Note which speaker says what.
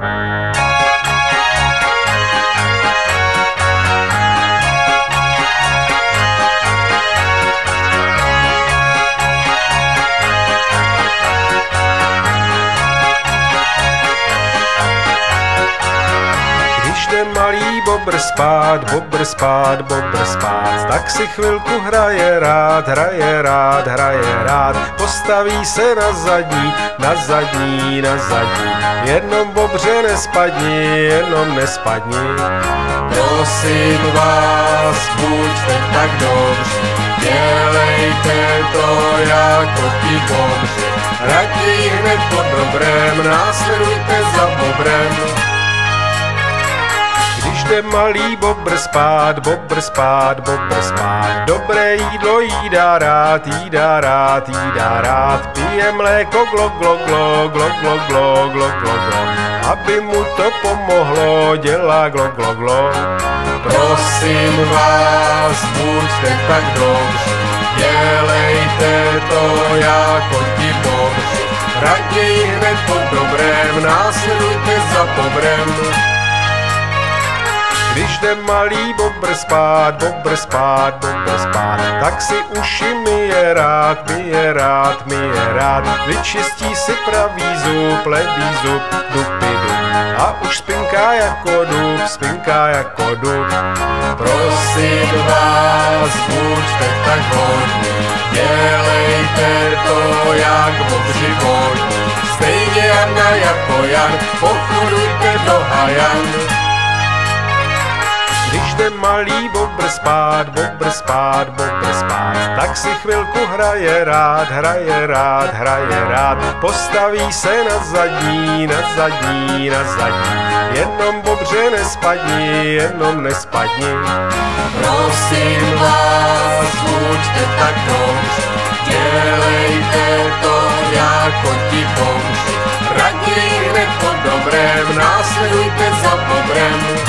Speaker 1: Bye. Jde malý bobr spát, bobr spát, bobr spát, tak si chvilku hraje rád, hraje rád, hraje rád, postaví se na zadní, na zadní, na zadní, jenom bobře nespadni, jenom nespadni. Prosím vás, buďte tak dobří, dělejte to jako ti bobři, raději hned po dobrém, následujte za bobrem. Jde malý bobr spát, bobr spát, bobr spát, dobré jídlo jídá rád, jídá rád, jídá rád, pije mléko glo, glo, glo, glo, glo, glo, glo, glo, glo, aby mu to pomohlo, dělá glo, glo, glo. Prosím vás, buďte tak dobří, dělejte to jako ti bobři, raději hned po dobrém, následujte za bobrem. Když jde malý bobr spát, bobr spát, bobr spát, tak si uši myje rád, myje rád, myje rád, vyčistí si pravý zub, levý zub, dupy dub. A už spinká jako dub, spinká jako dub. Prosím vás, buďte tak hodní, dělejte to jak bobři vodní. Stejně Jana jako Jan, pochodujte do hajan. Malý bobr spát, bobr spát, bobr spát, tak si chvilku hraje rád, hraje rád, hraje rád, postaví se na zadní, na zadní, na zadní, jenom bobře nespadni, jenom nespadni. Prosím vás, buďte tak dobří, dělejte to jako ti bobři, raději hned po dobrém, následujte za bobrem.